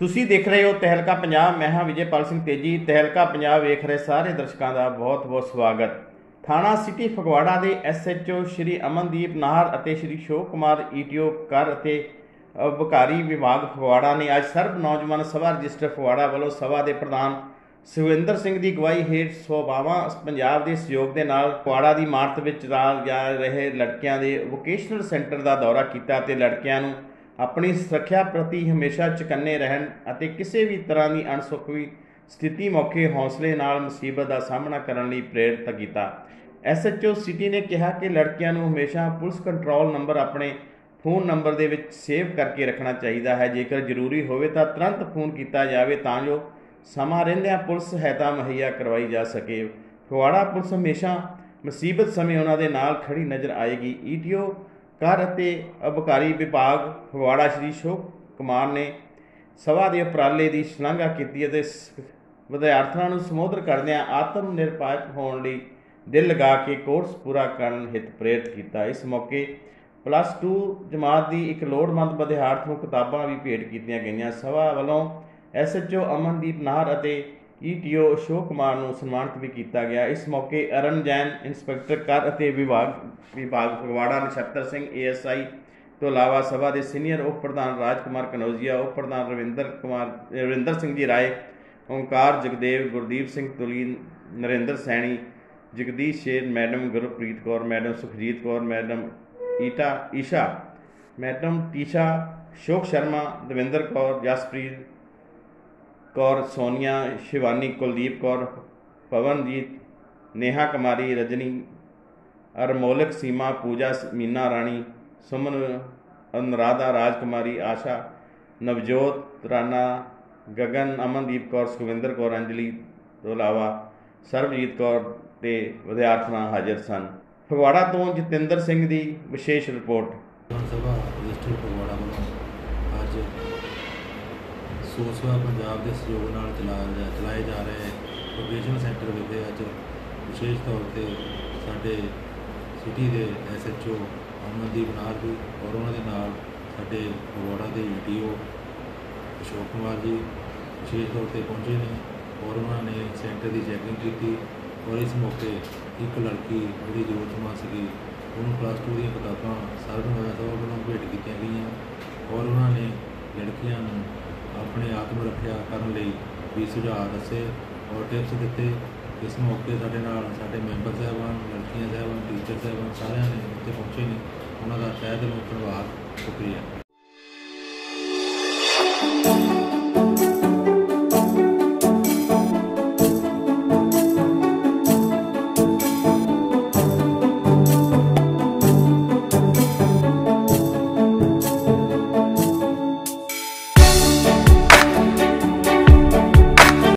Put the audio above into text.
ਤੁਸੀਂ ਦੇਖ ਰਹੇ ਹੋ ਤਹਿਲਕਾ ਪੰਜਾਬ, ਮੈਂ ਹਾਂ ਵਿਜੇਪਾਲ ਸਿੰਘ ਤੇਜੀ। ਤਹਿਲਕਾ ਪੰਜਾਬ ਵੇਖ ਰਹੇ ਸਾਰੇ ਦਰਸ਼ਕਾਂ ਦਾ ਬਹੁਤ-ਬਹੁਤ ਸਵਾਗਤ। ਥਾਣਾ ਸਿਟੀ ਫਗਵਾੜਾ ਦੇ ਐਸਐਚਓ ਸ਼੍ਰੀ ਅਮਨਦੀਪ ਨਾਹਰ ਅਤੇ ਸ਼੍ਰੀ ਸ਼ੋਕ ਕੁਮਾਰ ਈਟੀਓ ਕਰ ਅਤੇ ਅਬਕਾਰੀ ਵਿਭਾਗ ਫਗਵਾੜਾ ਨੇ ਅੱਜ ਸਰਬ ਨੌਜਵਾਨ ਸਭਾ ਰਜਿਸਟਰ ਫਗਵਾੜਾ ਵੱਲੋਂ ਸਭਾ ਦੇ ਪ੍ਰਧਾਨ ਸੁਖਵਿੰਦਰ ਸਿੰਘ ਦੀ ਅਗਵਾਈ ਹੇਠ ਸੋਭਾਵਾਂ ਪੰਜਾਬ ਦੇ ਸਹਿਯੋਗ ਦੇ ਨਾਲ ਫਗਵਾੜਾ ਦੀ ਇਮਾਰਤ ਵਿੱਚ ਰਾਜ ਜਾ ਰਹੇ ਲੜਕਿਆਂ ਦੇ ਵੋਕੇਸ਼ਨਲ ਸੈਂਟਰ ਦਾ ਦੌਰਾ ਕੀਤਾ ਤੇ ਲੜਕਿਆਂ ਨੂੰ ਆਪਣੀ ਸੁਰੱਖਿਆ ਪ੍ਰਤੀ ਹਮੇਸ਼ਾ ਚਕੰਨੇ ਰਹਿਣ ਅਤੇ ਕਿਸੇ ਵੀ ਤਰ੍ਹਾਂ ਦੀ ਅਣਸੁਖਵੀ ਸਥਿਤੀ ਮੌਕੇ ਹੌਸਲੇ ਨਾਲ ਮੁਸੀਬਤ ਦਾ ਸਾਹਮਣਾ ਕਰਨ ਲਈ ਪ੍ਰੇਰਿਤ ਕੀਤਾ। ਐਸਐਚਓ ਸਿਟੀ ਨੇ ਕਿਹਾ ਕਿ ਲੜਕੀਆਂ ਨੂੰ ਹਮੇਸ਼ਾ ਪੁਲਿਸ ਕੰਟਰੋਲ ਨੰਬਰ ਆਪਣੇ ਫੋਨ ਨੰਬਰ ਦੇ ਵਿੱਚ ਸੇਵ ਕਰਕੇ ਰੱਖਣਾ ਚਾਹੀਦਾ ਹੈ। ਜੇਕਰ ਜ਼ਰੂਰੀ ਹੋਵੇ ਤਾਂ ਤੁਰੰਤ ਫੋਨ ਕੀਤਾ ਜਾਵੇ ਤਾਂ ਜੋ ਸਮਾਂ ਰਹਿੰਦਿਆਂ ਪੁਲਿਸ ਸਹਾਇਤਾ ਮੁਹੱਈਆ ਕਰਵਾਈ ਜਾ ਸਕੇ। ਫਗਵਾੜਾ ਪੁਲਿਸ ਹਮੇਸ਼ਾ ਮੁਸੀਬਤ ਸਮੇਂ ਉਹਨਾਂ ਦੇ ਨਾਲ ਖੜੀ ਨਜ਼ਰ ਆਏਗੀ। ਈਟੀਓ ਕਰ ਅਤੇ ਅਬਕਾਰੀ ਵਿਭਾਗ ਫਗਵਾੜਾ ਸ਼੍ਰੀ ਸ਼ੋਕ ਕੁਮਾਰ ਨੇ ਸਭਾ ਦੇ ਉਪਰਾਲੇ ਦੀ ਸ਼ਲਾਘਾ ਕੀਤੀ ਅਤੇ ਸ- ਵਿਦਿਆਰਥੀਆਂ ਨੂੰ ਸੰਬੋਧਨ ਕਰਦਿਆਂ ਆਤਮ ਨਿਰਪਾਇਕ ਹੋਣ ਲਈ ਦਿਲ ਲਗਾ ਕੇ ਕੋਰਸ ਪੂਰਾ ਕਰਨ ਹਿਤ ਪ੍ਰੇਰਿਤ ਕੀਤਾ। ਇਸ ਮੌਕੇ ਪਲੱਸ 2 ਜਮਾਤ ਦੀ ਇੱਕ ਲੋੜਵੰਦ ਵਿਦਿਆਰਥੀ ਨੂੰ ਕਿਤਾਬਾਂ ਵੀ ਭੇਟ ਕੀਤੀਆਂ ਗਈਆਂ। ਸਭਾ ਵੱਲੋਂ ਐਸਐਚਓ ਅਮਨਦੀਪ ਨਾਹਰ ਅਤੇ ਈਟੀਓ ਅਸ਼ੋਕ ਕੁਮਾਰ ਨੂੰ ਸਨਮਾਨਿਤ ਵੀ ਕੀਤਾ ਗਿਆ। ਇਸ ਮੌਕੇ ਅਰਨ ਜੈਨ, ਇੰਸਪੈਕਟਰ ਕਰ ਅਤੇ ਵਿਭਾਗ ਵਿਭਾਗ ਫਗਵਾੜਾ, ਨਛੱਤਰ ਸਿੰਘ, ਏਐਸਆਈ ਤੋਂ ਇਲਾਵਾ ਸਭਾ ਦੇ ਸੀਨੀਅਰ ਉਪ ਪ੍ਰਧਾਨ ਰਾਜ ਕੁਮਾਰ ਕਨੌਜੀਆ, ਉਪ ਪ੍ਰਧਾਨ ਰਵਿੰਦਰ ਕੁਮਾਰ, ਰਵਿੰਦਰ ਸਿੰਘ ਜੀ ਰਾਏ ਓਮਕਾਰ ਜਗਦੇਵ, ਗੁਰਦੀਪ ਸਿੰਘ ਤੁਲੀ, Narinder Saini, Jagdish Sher, madam Gurpreet Kaur, madam Sukhjit Kaur, madam ਈਟਾ, ਈਸ਼ਾ, ਮੈਡਮ ਟੀਸ਼ਾ ਸ਼ੋਕ ਸ਼ਰਮਾ, ਦਵਿੰਦਰ ਕੌਰ, ਜਸਪ੍ਰੀਤ ਕੌਰ, ਸੋਨੀਆ, ਸ਼ਿਵਾਨੀ, ਕੁਲਦੀਪ ਕੌਰ, ਪਵਨਜੀਤ, ਨੇਹਾ ਕੁਮਾਰੀ, ਰਜਨੀ, ਅਰਮੋਲਕ, ਸੀਮਾ, ਪੂਜਾ, ਮੀਨਾ ਰਾਣੀ, ਸੁਮਨ, ਅਨੁਰਾਧਾ, ਰਾਜਕੁਮਾਰੀ, ਆਸ਼ਾ, ਨਵਜੋਤ, ਰਾਣਾ, ਗਗਨ, ਅਮਨਦੀਪ ਕੌਰ, ਸੁਖਵਿੰਦਰ ਕੌਰ, ਅੰਜਲੀ ਤੋਂ ਇਲਾਵਾ ਸਰਬਜੀਤ ਕੌਰ ਤੇ ਵਿਦਿਆਰਥਣਾਂ ਹਾਜ਼ਰ ਸਨ। ਫਗਵਾੜਾ ਤੋਂ ਜਤਿੰਦਰ ਸਿੰਘ ਦੀ ਵਿਸ਼ੇਸ਼ ਰਿਪੋਰਟ। ਵਿਧਾਨ ਸਭਾ ਰਜਿਸਟਰ ਫਗਵਾੜਾ ਵੱਲੋਂ ਸੋਸਵਾ ਪੰਜਾਬ ਦੇ ਸਹਿਯੋਗ ਨਾਲ ਚਲਾ ਰਿਹਾ ਚਲਾਏ ਜਾ ਰਹੇ ਪ੍ਰੋਬੇਸ਼ਨ ਸੈਂਟਰ ਵਿਖੇ ਅੱਜ ਵਿਸ਼ੇਸ਼ ਤੌਰ ਤੇ ਸਾਡੇ ਸਿਟੀ ਦੇ ਐਸਐਚਓ ਅਮਨਦੀਪ ਨਾਰ ਜੀ ਔਰ ਉਹਨਾਂ ਦੇ ਨਾਲ ਸਾਡੇ ਫਗਵਾੜਾ ਦੇ ਈਟੀਓ ਅਸ਼ੋਕ ਕੁਮਾਰ ਜੀ ਵਿਸ਼ੇਸ਼ ਤੌਰ ਤੇ ਪਹੁੰਚੇ ਨੇ ਔਰ ਉਹਨਾਂ ਨੇ ਸੈਂਟਰ ਦੀ ਚੈਕਿੰਗ ਕੀਤੀ ਔਰ ਇਸ ਮੌਕੇ ਇੱਕ ਲੜਕੀ ਜਿਹੜੀ ਜ਼ਰੂਰਤਮੰਦ ਸੀਗੀ, ਉਹਨੂੰ ਪਲੱਸ 2 ਦੀਆਂ ਕਿਤਾਬਾਂ ਸਰਬ ਨਵਾਂ ਸਭਾ ਵੱਲੋਂ ਭੇਟ ਕੀਤੀਆਂ ਗਈਆਂ ਔਰ ਉਹਨਾਂ ਨੇ ਲੜਕੀਆਂ ਨੂੰ ਆਪਣੇ ਆਤਮ ਰੱਖਿਆ ਕਰਨ ਲਈ ਵੀ ਸੁਝਾਅ ਦੱਸੇ ਔਰ ਟਿਪਸ ਦਿੱਤੇ। ਇਸ ਮੌਕੇ ਸਾਡੇ ਨਾਲ ਸਾਡੇ ਮੈਂਬਰ ਸਾਹਿਬਾਨ, ਲੜਕੀਆਂ ਸਾਹਿਬਾਨ ਟੀਚਰ ਸਾਹਿਬਾਨ ਸਾਰਿਆਂ ਨੇ ਇੱਥੇ ਪਹੁੰਚੇ ਨੇ। ਉਹਨਾਂ ਦਾ ਤਹਿ ਦਿਲੋਂ ਧੰਨਵਾਦ, ਸ਼ੁਕਰੀਆ।